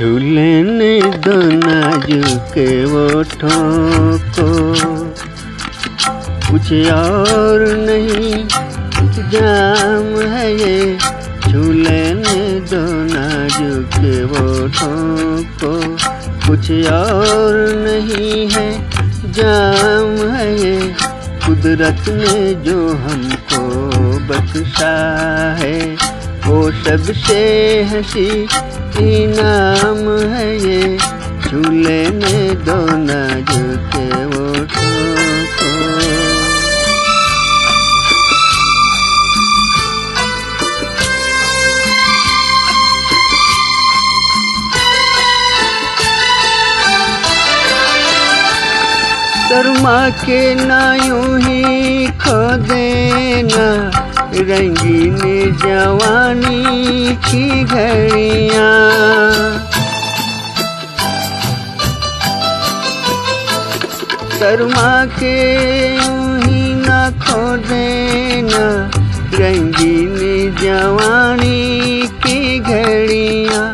झूलने दो नाजुक ओठों को कुछ और नहीं जाम है ये। झूलने दो नाजुक ओठों को कुछ और नहीं है, जाम है ये। कुदरत ने जो हमको बख्शा है। वो सबसे हँसी इनाम है ये। झूले में दो नाजुक वो को शर्मा के ना यूँ ही खो देना। रंगीन जवानी की घड़ियाँ। शर्मा के ही ना खो देना, रंगीन जवानी की घड़ियाँ।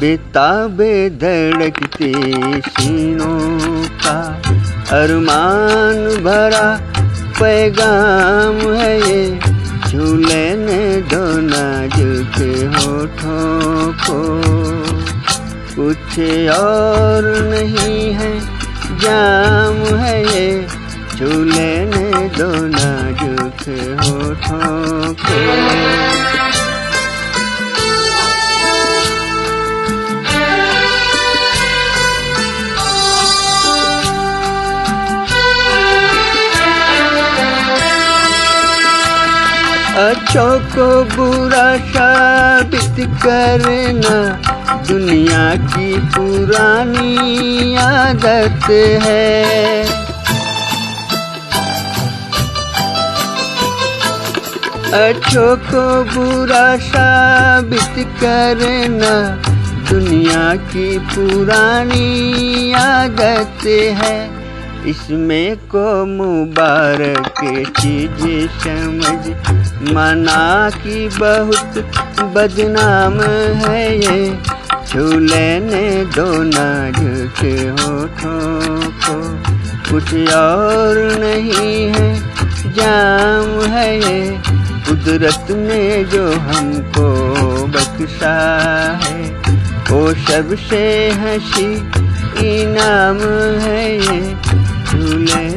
बेताबे धड़कते सीनों का अरमान भरा पैगाम है ये। झूले ने दो नाजुक होठों को। कुछ और नहीं है, जाम है ये। झूले ने दो नाजुक होठों को। अच्छों को बुरा साबित करना, दुनिया की पुरानी आदत है। अच्छों को बुरा साबित करना, दुनिया की पुरानी आदत है। इसमें को मुबारक चीज़ समझ। मना की बहुत बदनाम है ये। झूले ने दो नाजुक होठों को। कुछ और नहीं है, जाम है ये। कुदरत ने जो हमको बख्शा है, वो सबसे हँसी इनाम है ভুলে